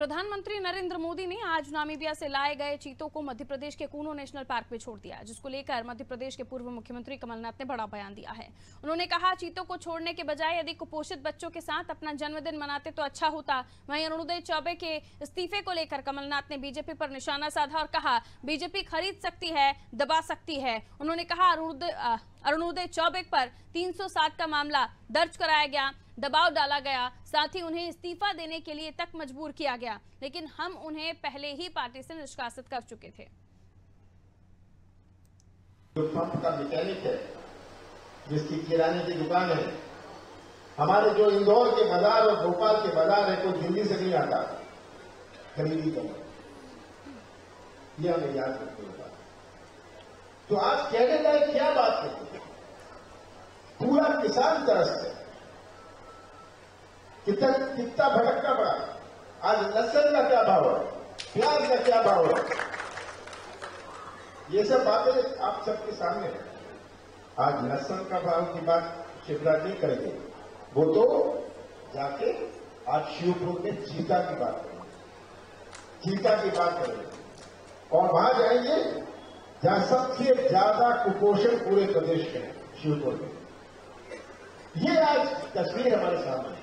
प्रधानमंत्री नरेंद्र मोदी ने आज नामीबिया से लाए गए चीतों को मध्य प्रदेश के कूनो नेशनल पार्क में छोड़ दिया, जिसको लेकर मध्य प्रदेश के पूर्व मुख्यमंत्री कमलनाथ ने बड़ा बयान दिया है। उन्होंने कहा, चीतों को छोड़ने के बजाय यदि कुपोषित बच्चों के साथ अपना जन्मदिन मनाते तो अच्छा होता। वहीं अरुणोदय चौबे के इस्तीफे को लेकर कमलनाथ ने बीजेपी पर निशाना साधा और कहा, बीजेपी खरीद सकती है, दबा सकती है। उन्होंने कहा, अरुणोदय चौबे पर 307 का मामला दर्ज कराया गया। दबाव डाला गया। साथ ही उन्हें इस्तीफा देने के लिए तक मजबूर किया गया, लेकिन हम उन्हें पहले ही पार्टी से निष्कासित कर चुके थे। जो पंप का मैकेनिक है, जिसकी किराने की दुकान है, हमारे जो इंदौर के बाज़ार और भोपाल के बाज़ार है, कोई दिल्ली से नहीं आता। खरीदी तो ये हमें याद रखते हुए तो आज कहने लायक क्या बात है? पूरा किसान तरस है। कितना कितना भटकना पड़ा? आज लसन का क्या भाव है? प्याज का क्या भाव है? ये सब बातें आप सबके सामने है। आज लसन का भाव की बात शिवराज नहीं करेंगे। वो तो जाके आज शिवपुर में चीता की बात करेंगे। चीता की बात करेंगे। और वहाँ जाएँगे, जहाँ सबसे ज़्यादा कुपोषण पूरे प्रदेश में है, शिवपुर में। ये आज तस्वीर हमारे सामने है।